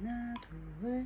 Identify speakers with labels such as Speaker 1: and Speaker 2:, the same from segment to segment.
Speaker 1: 하나, 둘,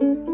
Speaker 1: Thank you.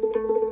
Speaker 2: thank you